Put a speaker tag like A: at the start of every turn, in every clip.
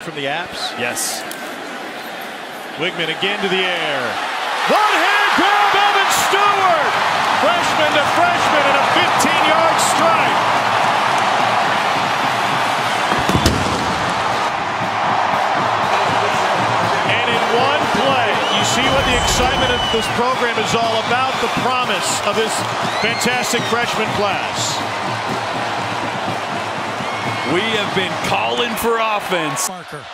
A: from the apps.
B: Yes.
A: Weigman again to the air. One hand grab, Evan Stewart! Freshman to freshman and a 15-yard strike. And in one play, you see what the excitement of this program is all about, the promise of this fantastic freshman class.
B: We have been calling for offense.
C: Marker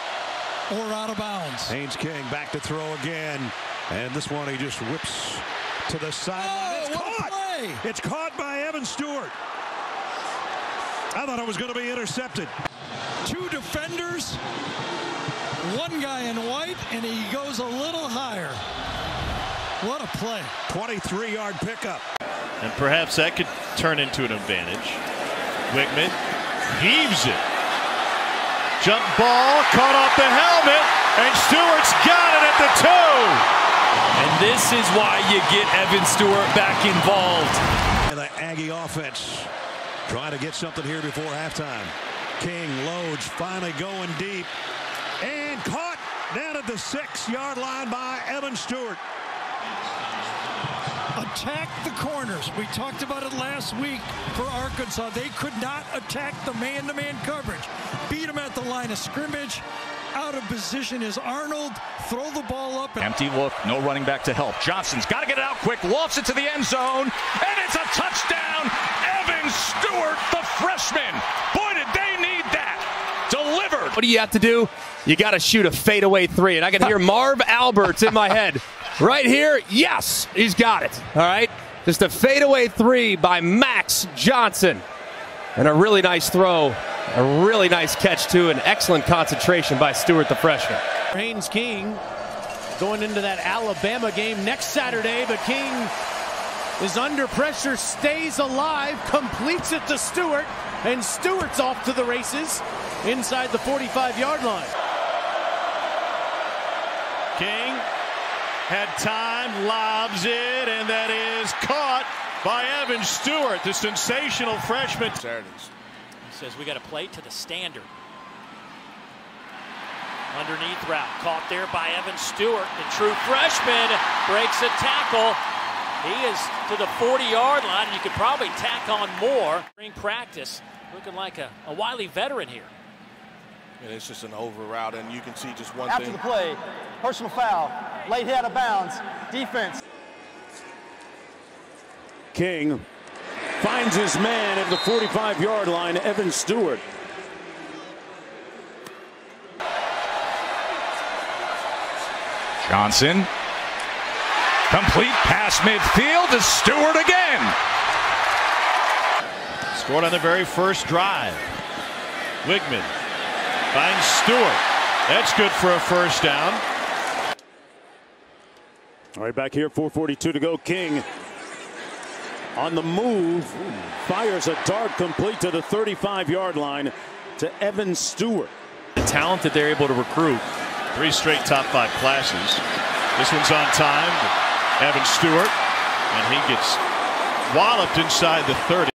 C: or out of bounds.
D: Haynes King back to throw again. And this one he just whips to the sideline.
C: Oh,
D: it's
C: what a
D: caught.
C: play.
D: It's caught by Evan Stewart. I thought it was going to be intercepted.
C: Two defenders, one guy in white, and he goes a little higher. What a play.
D: 23-yard pickup.
A: And perhaps that could turn into an advantage. Weigman heaves it. Jump ball, caught off the helmet, and Stewart's got it at the two.
B: And this is why you get Evan Stewart back involved.
D: And the Aggie offense trying to get something here before halftime. King loads, finally going deep. And caught down at the six-yard line by Evan Stewart.
C: Attack the corners. We talked about it last week for Arkansas. They could not attack the man-to-man coverage. Beat them at the line of scrimmage. Out of position is Arnold. Throw the ball up.
E: Empty look, no running back to help. Johnson's got to get it out quick, lofts it to the end zone, and it's a touchdown. Evan Stewart, the freshman. Boy, did they need that. Delivered.
F: What do you have to do? You got to shoot a fadeaway three. And I can hear Marv Alberts in my head. Right here, yes, he's got it. All right. Just a fadeaway three by Max Johnson. And a really nice throw. A really nice catch, too. An excellent concentration by Stewart, the freshman.
G: Haynes King going into that Alabama game next Saturday, but King is under pressure, stays alive, completes it to Stewart, and Stewart's off to the races inside the 45 yard line.
A: King had time, lobs it, and that is caught by Evan Stewart, the sensational freshman.
H: Saturdays.
I: He says we got to play to the standard. Underneath route, caught there by Evan Stewart, the true freshman, breaks a tackle. He is to the 40-yard line, and you could probably tack on more. Spring practice, looking like a, a wily veteran here.
H: And it's just an over route, and you can see just one
J: After
H: thing.
J: the play, personal foul, late hit out of bounds, defense.
K: King finds his man at the 45-yard line, Evan Stewart.
E: Johnson. Complete pass midfield to Stewart again.
A: Scored on the very first drive. Weigman finds Stewart. That's good for a first down.
K: All right, back here, 4.42 to go. King on the move, fires a dart complete to the 35-yard line to Evan Stewart.
F: The talent that they're able to recruit.
A: Three straight top five classes. This one's on time. Evan Stewart, and he gets walloped inside the 30.